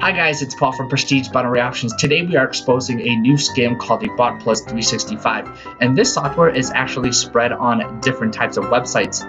Hi guys, it's Paul from Prestige Binary Options. Today we are exposing a new scam called the Bot Plus 365 and this software is actually spread on different types of websites.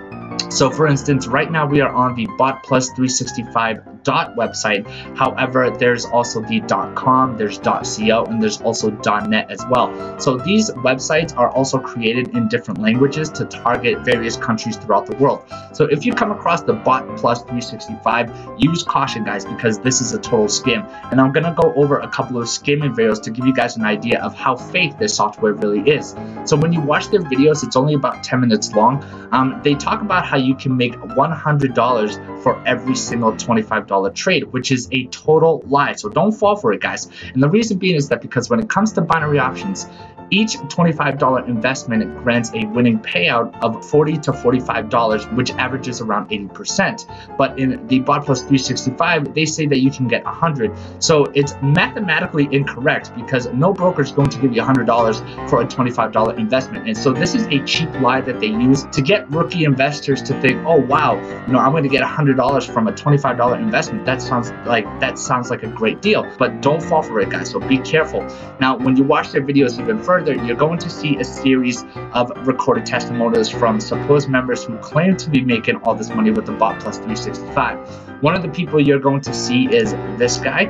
So for instance, right now we are on the Bot Plus 365 dot website. However, there's also the dot .com, there's dot .co, and there's also dot .net as well. So these websites are also created in different languages to target various countries throughout the world. So if you come across the Bot Plus 365, use caution guys because this is a total scam. And I'm gonna go over a couple of scamming videos to give you guys an idea of how fake this software really is. So when you watch their videos, it's only about 10 minutes long. Um, they talk about how you can make $100 for every single $25 trade, which is a total lie. So don't fall for it, guys. And the reason being is that because when it comes to binary options, each $25 investment grants a winning payout of $40 to $45, which averages around 80%. But in the Bot Plus 365, they say that you can get 100. So it's mathematically incorrect because no broker is going to give you $100 for a $25 investment. And so this is a cheap lie that they use to get rookie investors to think, oh wow, you know, I'm going to get $100 from a $25 investment. That sounds like that sounds like a great deal. But don't fall for it, guys. So be careful. Now, when you watch their videos even further, further, you're going to see a series of recorded testimonials from supposed members who claim to be making all this money with the Bot Plus 365. One of the people you're going to see is this guy,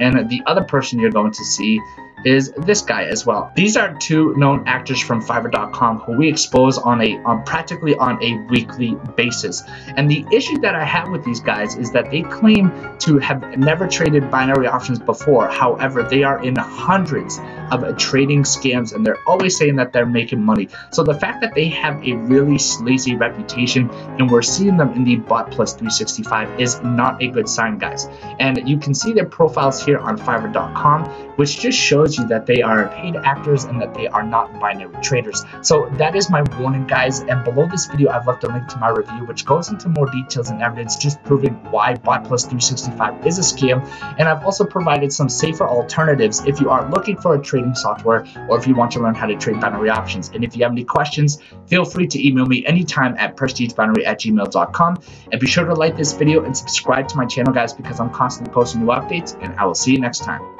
and the other person you're going to see is this guy as well. These are two known actors from Fiverr.com who we expose on a on practically on a weekly basis. And the issue that I have with these guys is that they claim to have never traded binary options before. However, they are in hundreds of trading scams and they're always saying that they're making money. So the fact that they have a really sleazy reputation and we're seeing them in the Bot Plus 365 is not a good sign, guys. And you can see their profiles here on Fiverr.com, which just shows you that they are paid actors and that they are not binary traders. So that is my warning, guys. And below this video, I've left a link to my review, which goes into more details and evidence, just proving why Bot Plus 365 is a scam. And I've also provided some safer alternatives if you are looking for a trading software or if you want to learn how to trade binary options. And if you have any questions, feel free to email me anytime at prestigebinary at gmail.com. And be sure to like this video and subscribe to my channel, guys, because I'm constantly posting new updates. And I will see you next time.